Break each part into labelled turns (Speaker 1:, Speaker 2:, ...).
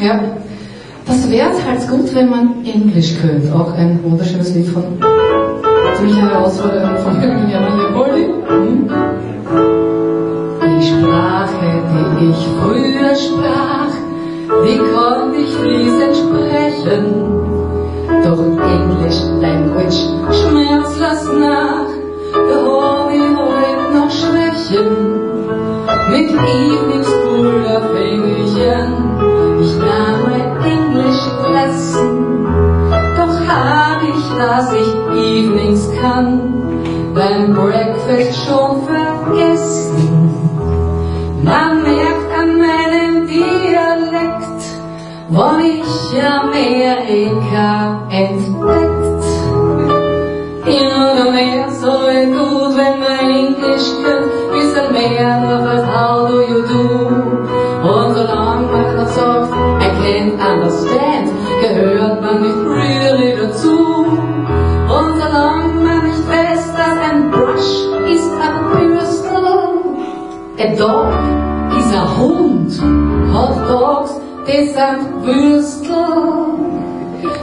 Speaker 1: Ja. Das wäre halt gut, wenn man Englisch könnte. Auch ein wunderschönes Lied von ziemlicher Herausforderung von Hermann Leopoldi. Hm? Die Sprache, die ich früher sprach, die konnte ich fließend sprechen. Doch Englisch, Language, schmerzlos nach, da hab ich heute noch Schwächen. Mit Evening School, da fäng ich an, dass ich Evenings kann, beim Breakfast schon vergessen. Man merkt an meinem Dialekt, wann ich Amerika entdeckt. Immer mehr so gut, wenn man Englisch könnt, bisschen mehr als how do you do. Und solange man sagt, I can't understand, gehört man dog ist ein Hund, Hot Dogs, sind Würstel.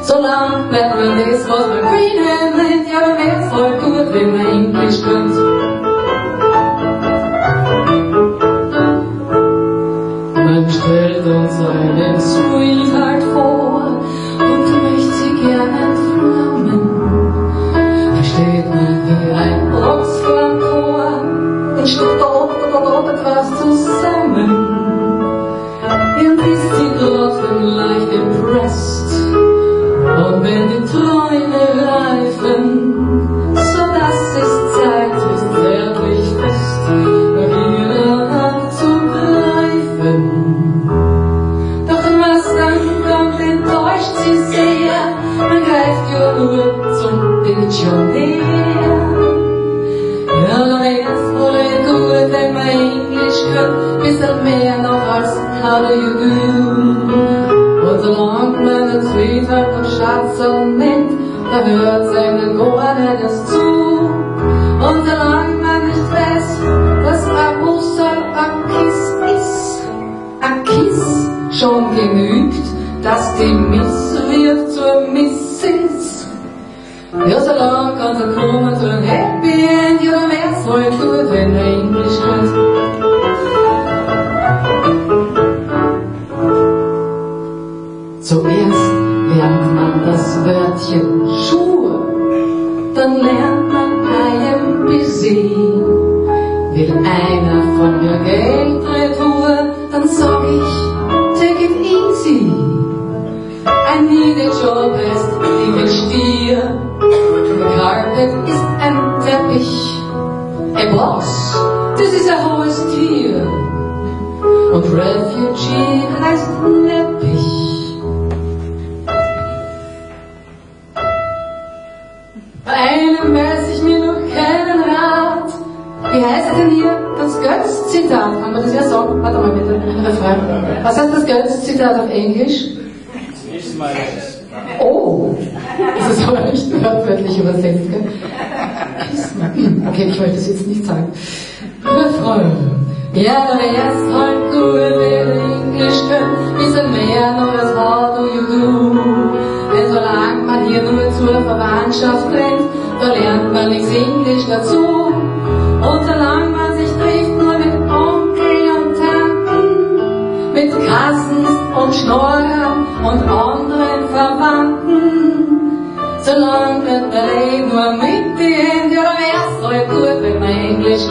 Speaker 1: Solange bleibt man das, was man Greenham nennt, ja, dann wär's voll gut, wenn man Englisch könnte. Man stellt uns einen Sweetheart man greift ja nur zum Dictionär. Ja, wär's wohl gut, wenn man Englisch könnt, bisschen mehr noch als How do? Und solange man den Sweetheart und Schatz und nennt, da hört einem gar nicht zu. Und solange man nicht weiß, was ein Bussel ein Kiss ist, ein Kiss schon genügt, dass die Miss Ja, so lang kann es Happy End, ja, dann wär's voll gut, wenn. Zuerst lernt man das Wörtchen Schuhe, dann lernt man I will einer von mir Geld Teppich. A boss, das ist ein hohes Tier. Und Refugee heißt Neppich. Bei einem weiß ich mir noch keinen Rat. Wie heißt denn hier das Götz-Zitat? Kann man das ja sagen? Warte mal bitte, Refrain. Was heißt das Götz-Zitat auf Englisch?
Speaker 2: Mal ist.
Speaker 1: Oh, das ist aber nicht wörtlich übersetzt, gell? Okay, ich wollte das jetzt nicht sagen. Refrain. Ja, aber erst halt gut, wenn Englisch könnt, bisschen mehr noch als how do you do. Denn solange man hier nur zur Verwandtschaft rennt, da lernt man nichts Englisch dazu. Und solange Så långt
Speaker 2: väntar dig var mitt i en Göra jaså, jag går English